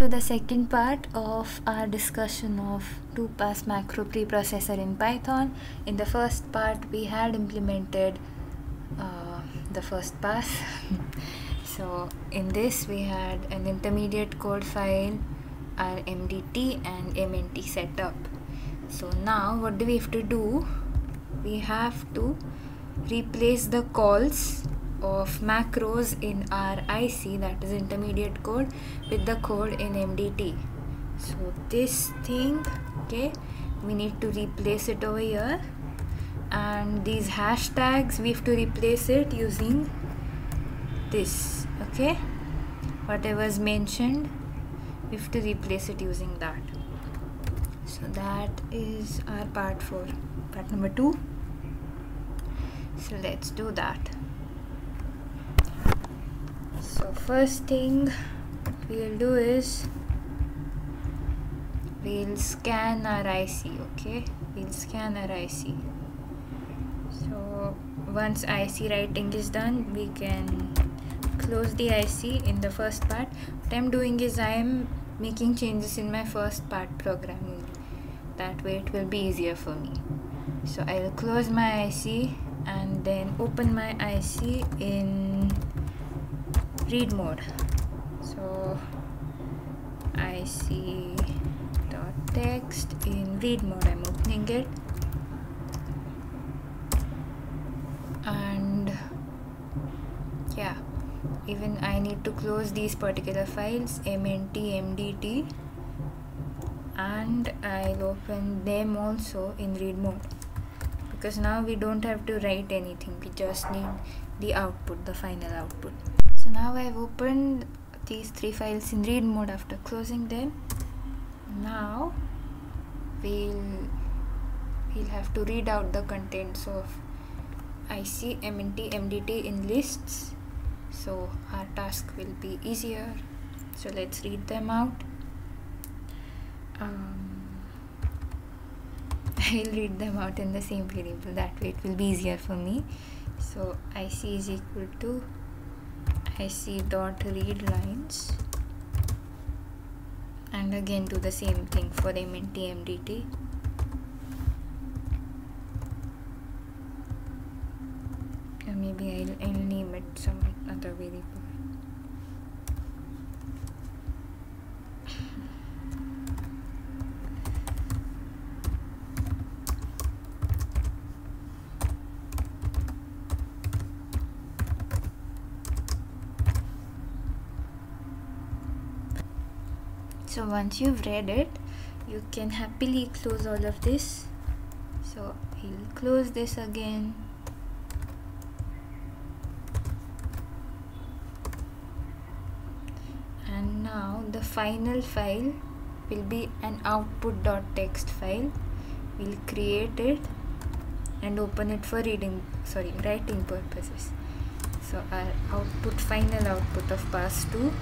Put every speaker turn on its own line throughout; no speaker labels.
to the second part of our discussion of two pass macro preprocessor in Python. In the first part, we had implemented uh, the first pass. so in this, we had an intermediate code file, our MDT and MNT setup. So now, what do we have to do? We have to replace the calls of macros in our IC that is intermediate code with the code in MDT so this thing okay we need to replace it over here. And these hashtags we have to replace it using this okay? Whatever is mentioned we have to replace it using that. So that is our part 4 part number 2 so let's do that so first thing we'll do is we'll scan our IC okay? We'll scan our IC so once IC writing is done we can close the IC in the first part. What I'm doing is I'm making changes in my first part programming. That way it will be easier for me. So I'll close my IC and then open my IC in read mode. So IC dot text in read mode. I'm opening it. And yeah even I need to close these particular files mnt mdt and I'll open them also in read mode. Because now we don't have to write anything. We just need the output the final output so now I've opened these three files in read mode after closing them. Now we'll we'll have to read out the contents of IC, MNT, MDT in lists. So our task will be easier. So let's read them out. Um, I'll read them out in the same variable. That way it will be easier for me. So IC is equal to IC dot read lines. And again do the same thing for MNT MDT maybe I'll, I'll name it some other variable so once you've read it you can happily close all of this. So he'll close this again. And now the final file will be an output.txt file. We'll create it and open it for reading sorry writing purposes. So our output final output of pass 2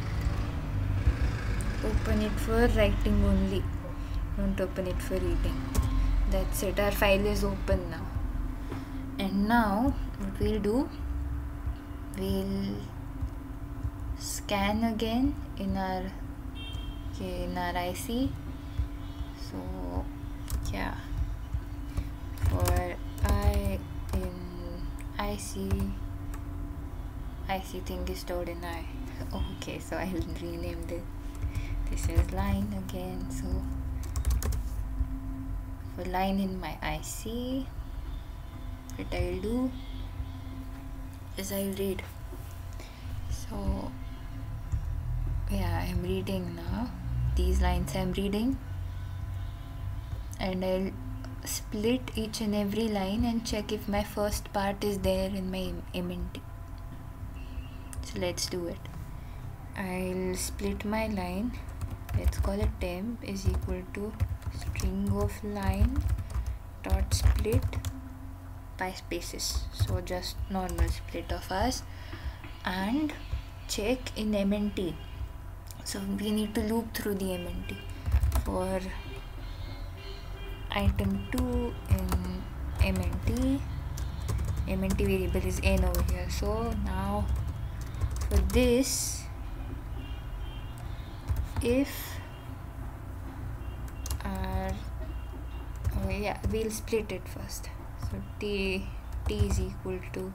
open it for writing only. Don't open it for reading. That's it. Our file is open now. And now what we'll do we'll scan again in our in our IC so yeah. For I in IC IC thing is stored in I. Okay so I'll rename this this is line again so for line in my IC what I'll do is I'll read. So yeah I'm reading now. These lines I'm reading. And I'll split each and every line and check if my first part is there in my MNT so let's do it. I'll split my line let's call it temp is equal to string of line dot split by spaces. So just normal split of us. And check in MNT so we need to loop through the MNT for item 2 in MNT MNT variable is n over here. So now for this if r oh yeah we'll split it first. So t t is equal to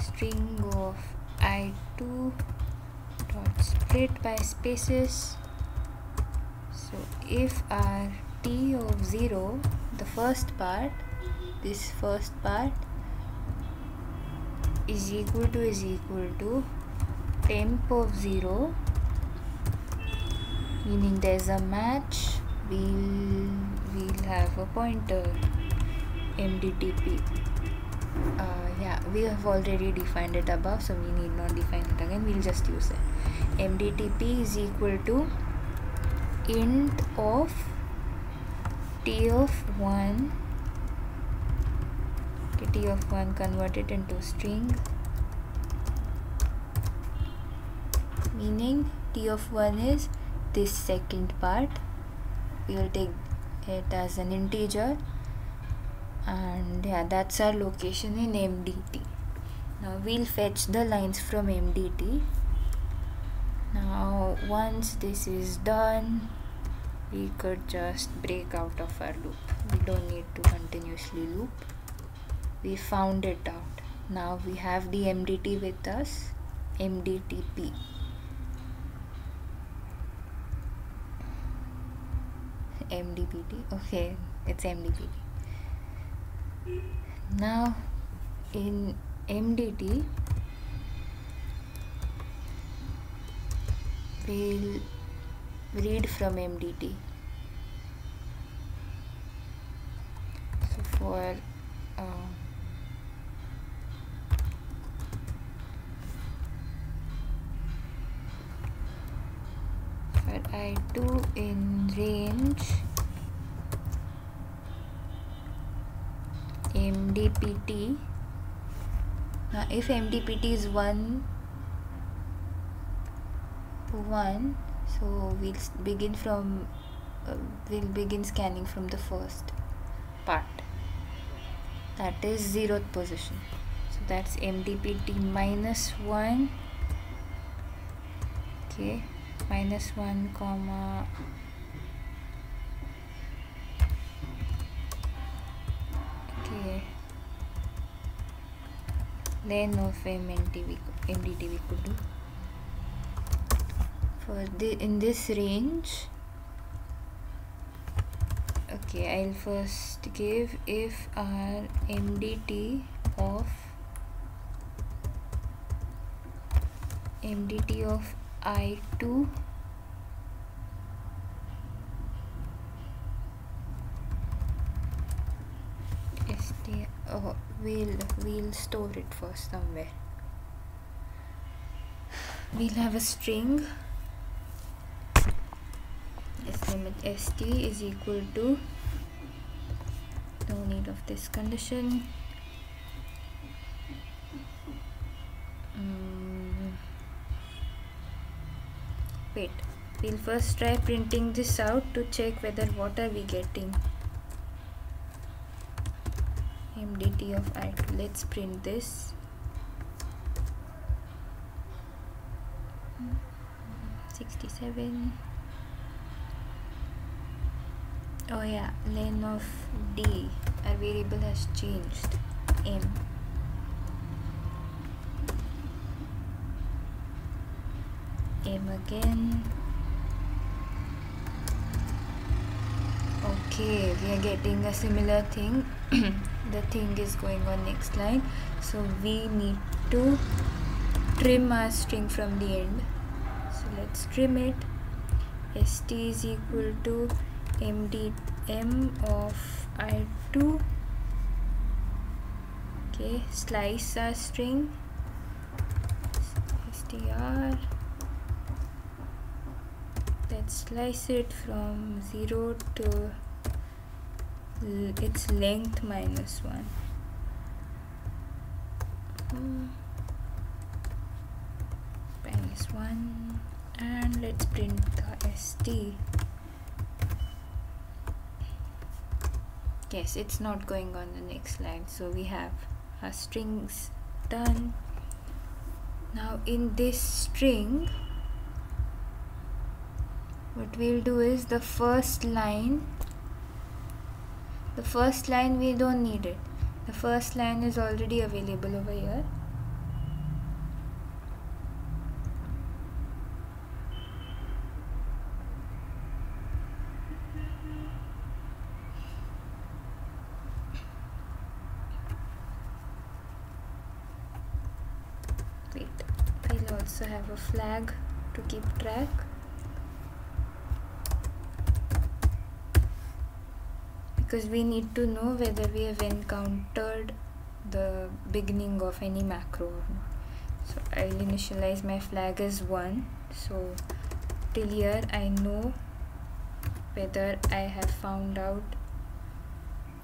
string of i2 dot split by spaces. So if r t of 0 the first part this first part is equal to is equal to temp of 0 meaning there's a match we'll we'll have a pointer. Mdtp uh, yeah we have already defined it above so we need not define it again we'll just use it. Mdtp is equal to int of t of 1 okay, t of 1 convert it into string. Meaning t of 1 is this second part. We will take it as an integer. And yeah that's our location in MDT now we'll fetch the lines from MDT now once this is done we could just break out of our loop. We don't need to continuously loop. We found it out. Now we have the MDT with us MDTP MDPT okay it's MDPT now in MDT we'll read from MDT so for uh, for I2 in range. MDPT now if MDPT is 1 1 so we'll begin from uh, we'll begin scanning from the first part. That is zeroth position. So that's MDPT minus 1 okay minus 1 comma len of MNTV, MDTV could do. For the in this range okay I'll first give if our MDT of MDT of I2 st oh we'll we'll store it first somewhere. We'll have a string. Limit st is equal to no need of this condition. Mm. wait. We'll first try printing this out to check whether what are we getting mdt of i2 let's print this Sixty-seven. Oh yeah, len of d. Our variable has changed. M. M again. Okay, we are getting a similar thing. the thing is going on next line. So we need to trim our string from the end. So let's trim it. st is equal to md m of i2 okay slice our string str let's slice it from 0 to its length minus 1 hmm. minus 1 and let's print the st yes it's not going on the next line so we have our strings done. Now in this string what we'll do is the first line the first line we don't need it. The first line is already available over here. Wait we'll also have a flag to keep track because we need to know whether we have encountered the beginning of any macro or not. So I'll initialize my flag as 1 so till here I know whether I have found out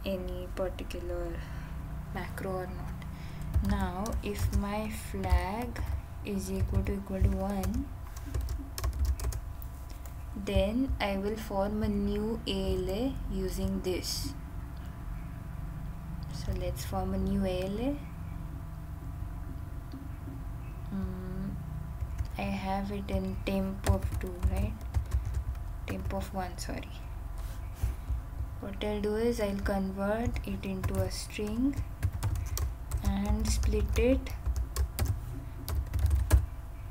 any particular macro or not. Now if my flag is equal to equal to 1 then I will form a new ALA using this. So let's form a new ALA mm, I have it in temp of 2 right? Temp of 1 sorry. What I'll do is I'll convert it into a string and split it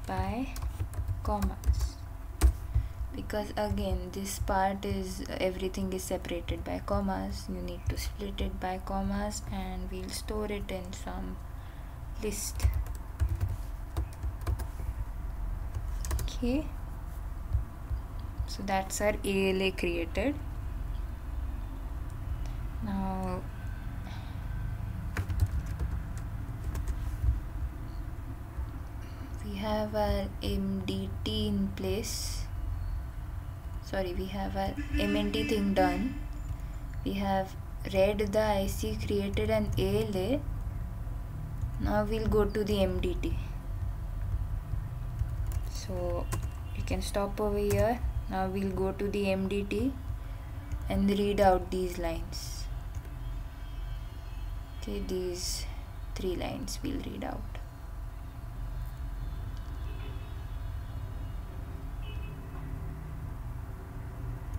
by commas because again this part is everything is separated by commas. You need to split it by commas and we'll store it in some list. Okay. So that's our ALA created. Now we have our MDT in place sorry we have our MNT thing done. We have read the IC created an ALA now we'll go to the MDT so you can stop over here. Now we'll go to the MDT and read out these lines. Okay these three lines we'll read out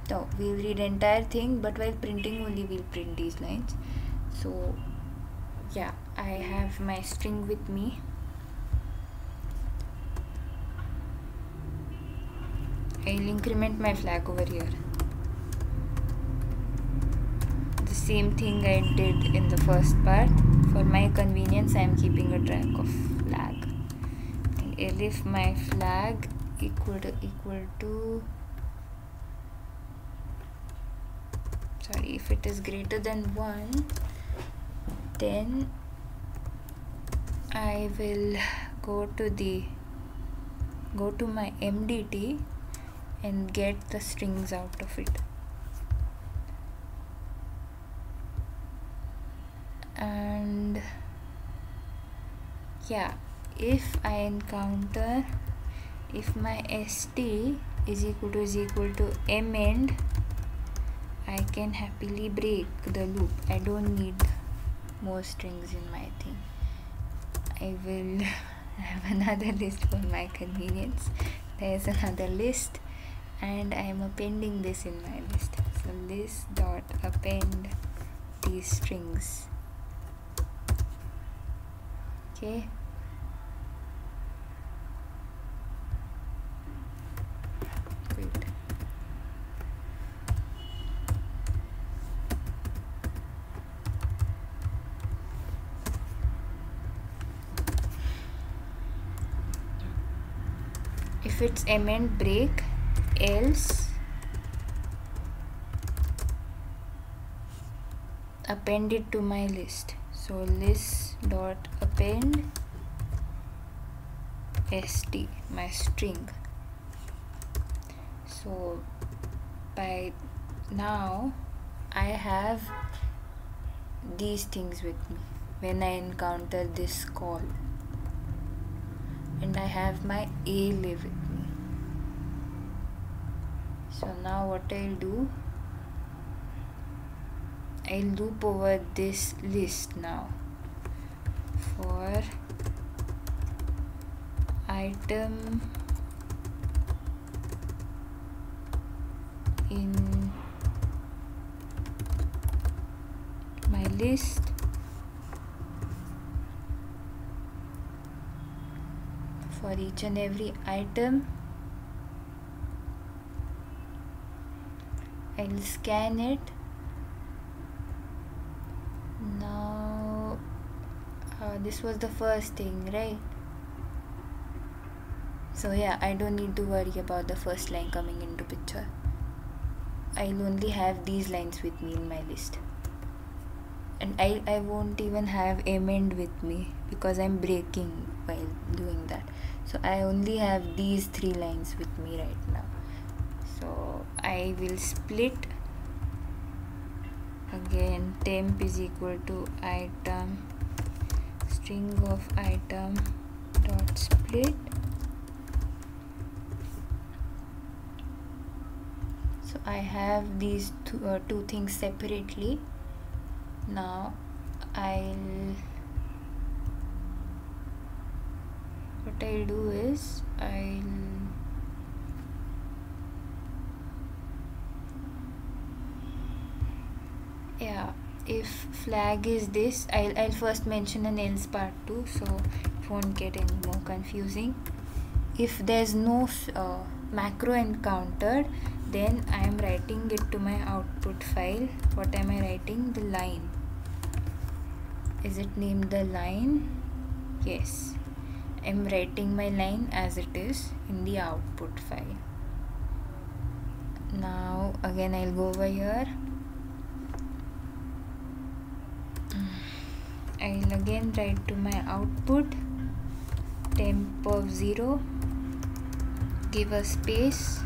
so we'll read entire thing but while printing only we'll print these lines. So yeah I have my string with me. I'll increment my flag over here. The same thing I did in the first part. For my convenience I am keeping a track of flag. And if my flag equal to equal to sorry if it is greater than 1 then I will go to the go to my MDT and get the strings out of it. And yeah if I encounter if my st is equal to is equal to MEND I can happily break the loop. I don't need more strings in my thing. I will have another list for my convenience. There's another list and I am appending this in my list. So list dot append these strings. Okay if it's MEND break else append it to my list. So list dot append st my string. So by now I have these things with me when I encounter this call. And I have my A me so now what I'll do I'll loop over this list now. For item in my list for each and every item I'll scan it. Now uh, this was the first thing right? So yeah I don't need to worry about the first line coming into picture. I'll only have these lines with me in my list. And I, I won't even have MEND with me because I'm breaking while doing that. So I only have these three lines with me right I will split. Again temp is equal to item string of item dot split. So I have these two, uh, two things separately. Now I'll what I'll do is I'll yeah if flag is this I'll, I'll first mention an else part too so it won't get any more confusing. If there's no uh, macro encountered then I am writing it to my output file. What am I writing? The line. Is it named the line? Yes. I'm writing my line as it is in the output file. Now again I'll go over here I'll again write to my output temp of 0 give a space.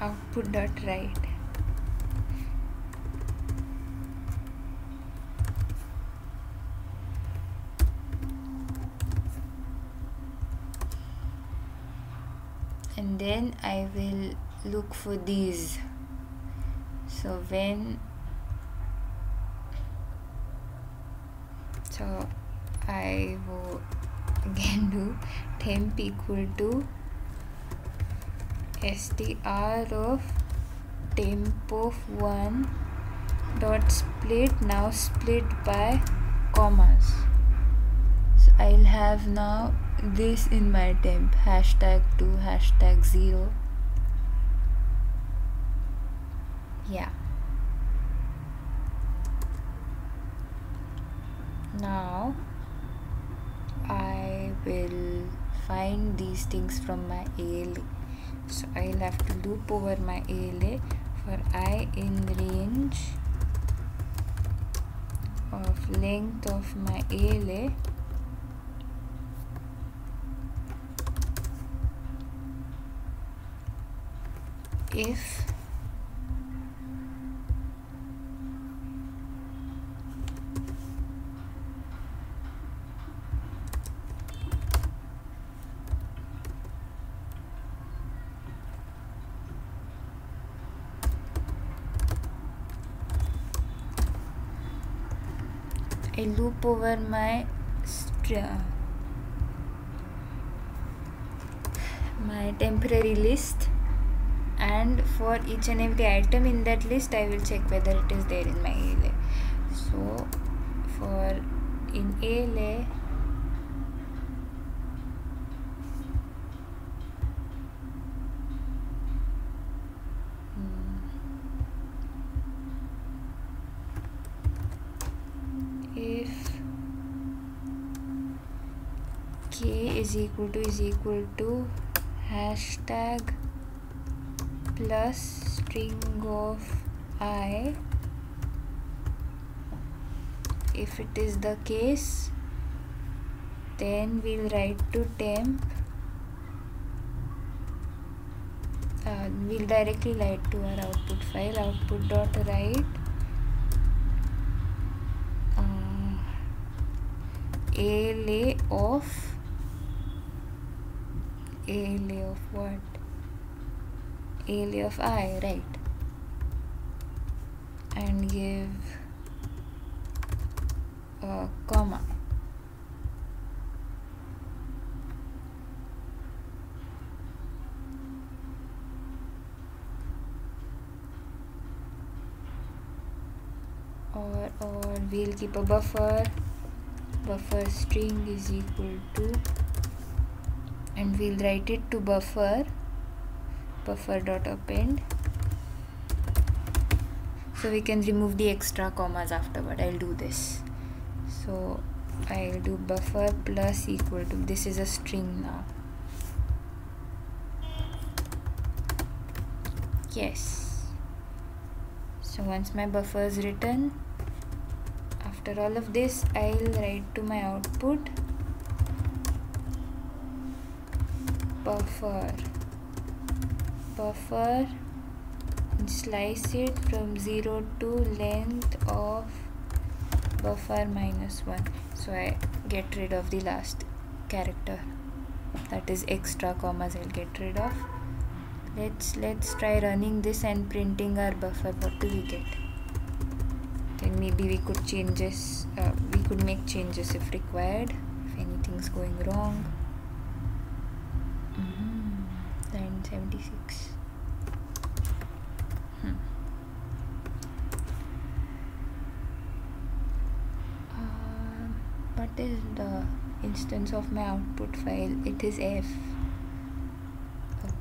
Output dot write. And then I will look for these. So when so I will again do temp equal to str of temp of 1 dot split now split by commas. So I'll have now this in my temp hashtag 2 hashtag 0 yeah now I will find these things from my ALA so I'll have to loop over my ALA for i in range of length of my ALA if I loop over my my temporary list. And for each and every item in that list I will check whether it is there in my ALA so for in ALA is equal to is equal to hashtag plus string of i. If it is the case then we'll write to temp uh, we'll directly write to our output file output dot write uh, ALA of a of what? A of i right. And give a comma. Or or we'll keep a buffer. Buffer string is equal to and we'll write it to buffer buffer dot append so we can remove the extra commas afterward. I'll do this. So I'll do buffer plus equal to this is a string now. Yes. So once my buffer is written after all of this I'll write to my output buffer. Buffer. Slice it from 0 to length of buffer minus 1 so I get rid of the last character. That is extra commas I'll get rid of. Let's let's try running this and printing our buffer. What do we get? Then maybe we could changes uh, we could make changes if required if anything's going wrong line 76 hmm. uh, what is the instance of my output file? It is f.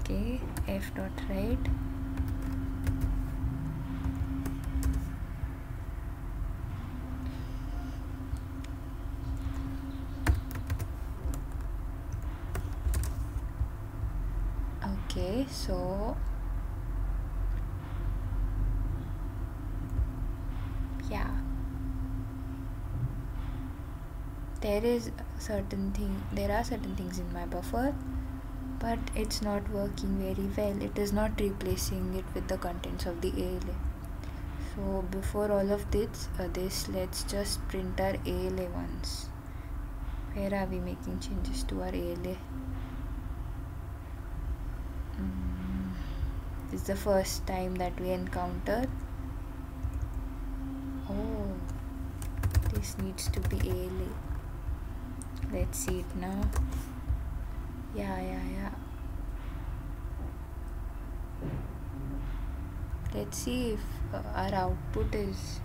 Okay f dot write okay so yeah. There is certain thing there are certain things in my buffer but it's not working very well. It is not replacing it with the contents of the ALA so before all of this uh, this let's just print our ALA once. Where are we making changes to our ALA is the first time that we encounter. Oh this needs to be ALA let's see it now. Yeah yeah yeah. Let's see if uh, our output is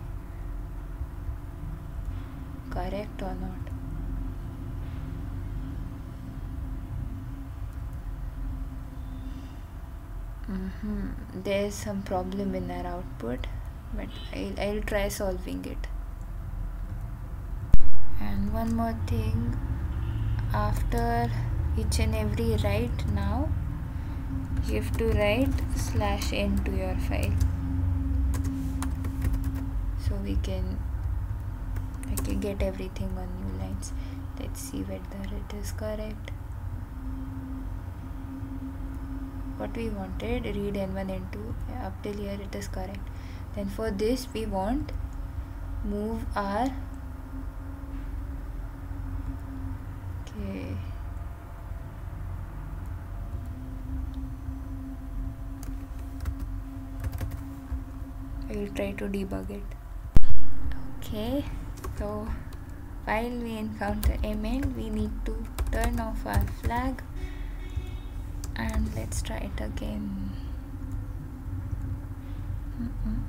correct or not mm -hmm. there's some problem in our output but I'll, I'll try solving it. And one more thing. After each and every write now you have to write slash n to your file. So we can I can get everything on new lines. Let's see whether it is correct what we wanted read n1 n2 yeah, up till here it is correct. Then for this we want move r okay. I will try to debug it. Okay so while we encounter mn we need to turn off our flag and let's try it again. Mm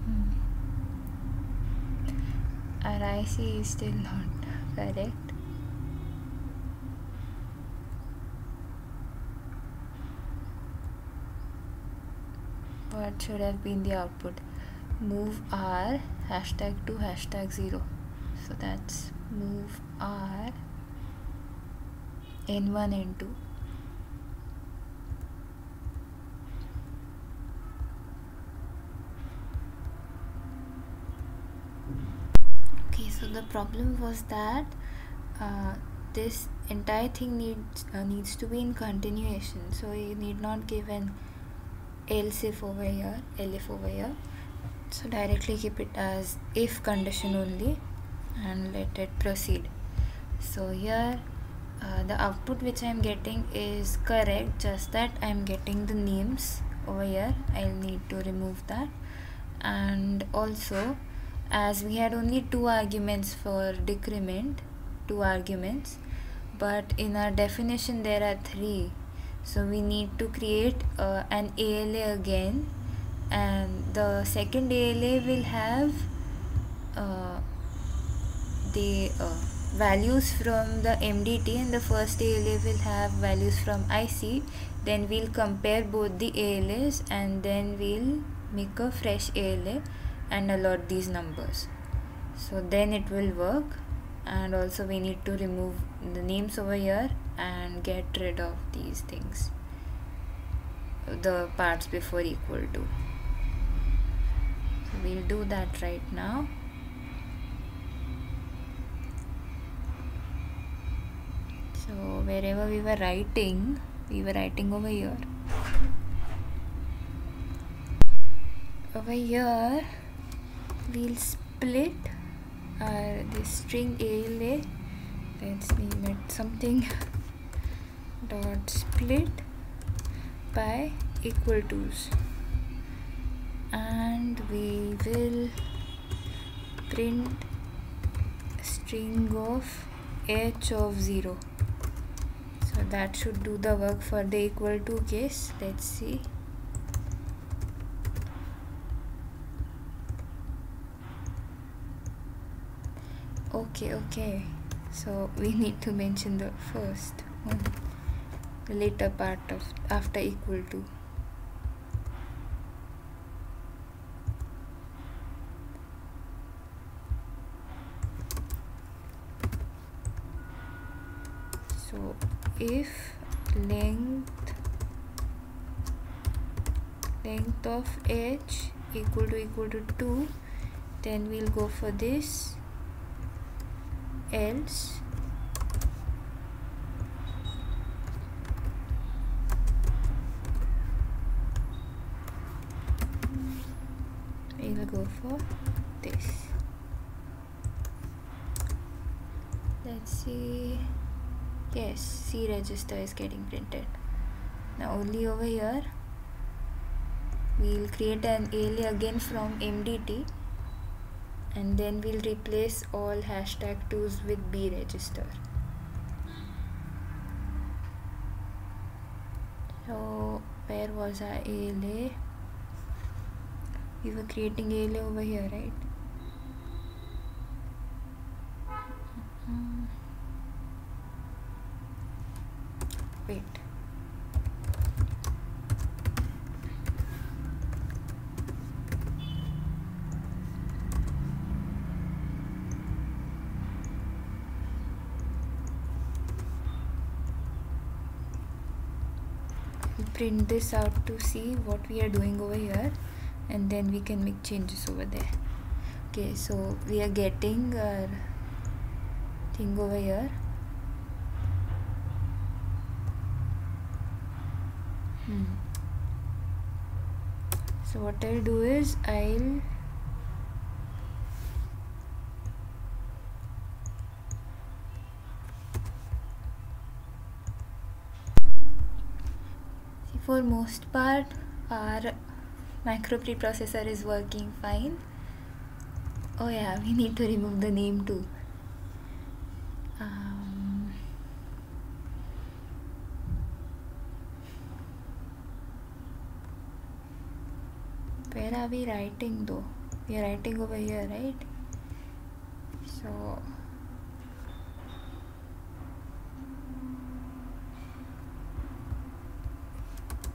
our IC is still not correct. What should have been the output? Move r hashtag to hashtag 0 so that's move r n1 n2 so the problem was that uh, this entire thing needs uh, needs to be in continuation. So you need not give an else if over here elif over here. So directly keep it as if condition only and let it proceed. So here uh, the output which I am getting is correct just that I am getting the names over here. I'll need to remove that. And also as we had only two arguments for decrement two arguments but in our definition there are three. So we need to create uh, an ALA again and the second ALA will have uh, the uh, values from the MDT and the first ALA will have values from IC then we'll compare both the ALAs and then we'll make a fresh ALA and allot these numbers. So then it will work and also we need to remove the names over here and get rid of these things. The parts before equal to. So we'll do that right now. So wherever we were writing we were writing over here. Over here we'll split our this string ALA let's name it something dot split by equal to's and we will print string of h of 0 so that should do the work for the equal to case. Let's see okay okay. So we need to mention the first one. The later part of after equal to. So if length length of h equal to equal to 2 then we'll go for this else we'll go for this. Let's see. Yes C register is getting printed now only over here we'll create an ALA again from MDT and then we'll replace all hashtag 2's with B register. So where was our ALA we were creating ALA over here right wait print this out to see what we are doing over here and then we can make changes over there okay so we are getting our thing over here hmm. so what I'll do is I'll for most part our macro preprocessor is working fine. Oh yeah we need to remove the name too. Um, where are we writing though? We are writing over here right? So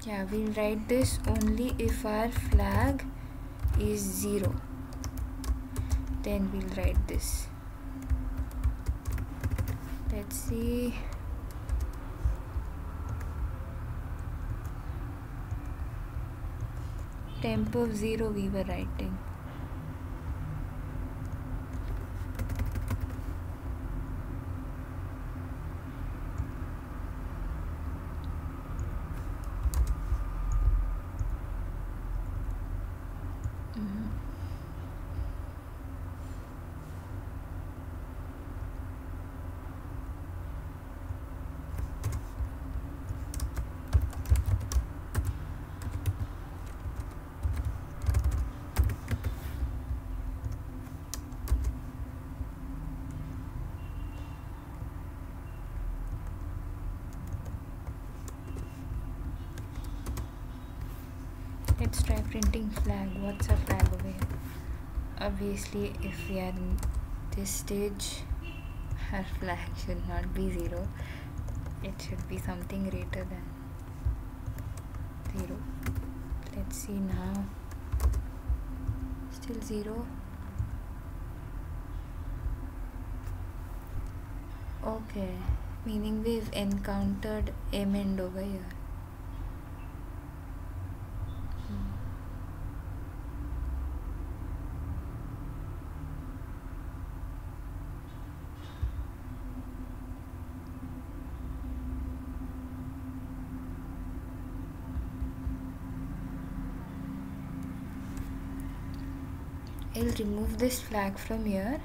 yeah we'll write this only if our flag is 0 then we'll write this. Let's see. Temp of 0 we were writing Mhm. Let's try printing flag. What's a flag over here? obviously if we are in this stage our flag should not be 0 it should be something greater than 0 let's see now. Still 0 okay. Meaning we've encountered MEND over here I'll remove this flag from here.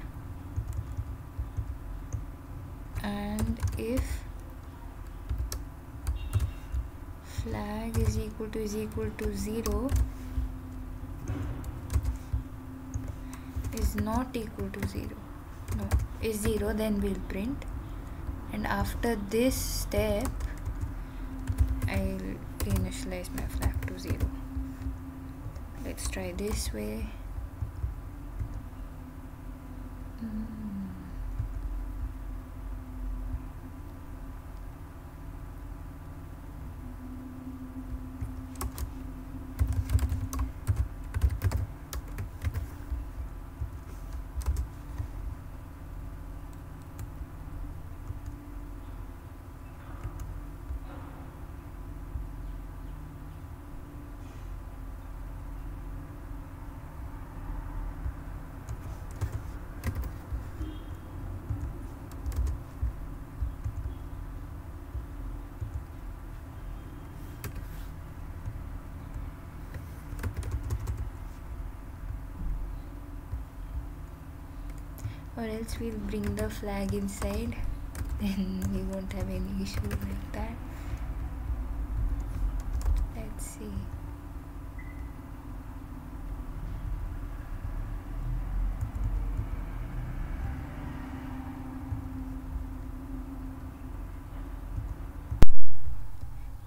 And if flag is equal to is equal to 0 is not equal to 0 no is 0 then we'll print. And after this step I'll initialize my flag to 0 let's try this way or else we'll bring the flag inside. Then we won't have any issue like that. Let's see.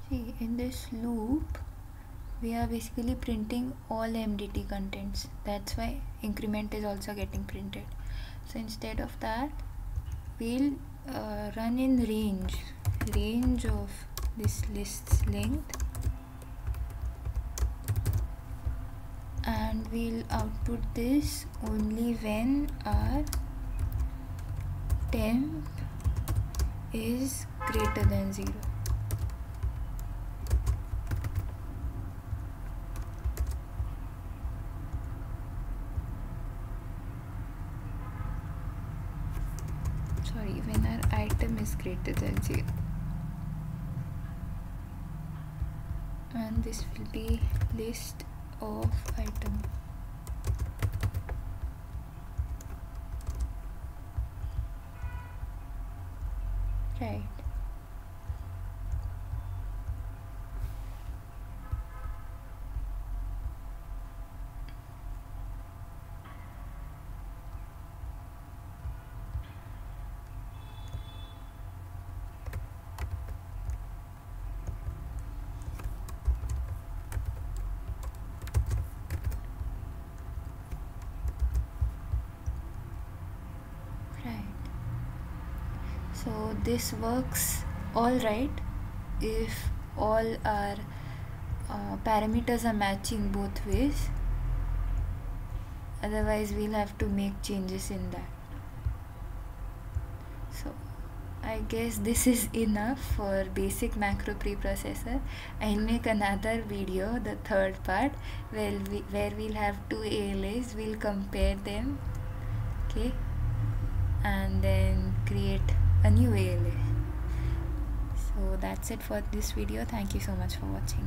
See in this loop we are basically printing all MDT contents. That's why increment is also getting printed so instead of that we'll uh, run in range range of this list's length. And we'll output this only when our temp is greater than 0 sorry when our item is greater than 0 and this will be list of item. Right so this works all right if all our uh, parameters are matching both ways. Otherwise we'll have to make changes in that. So I guess this is enough for basic macro preprocessor. I'll make another video, the third part, where, we, where we'll have two ALAs, we'll compare them, okay, and then create a new ALA. So that's it for this video. Thank you so much for watching.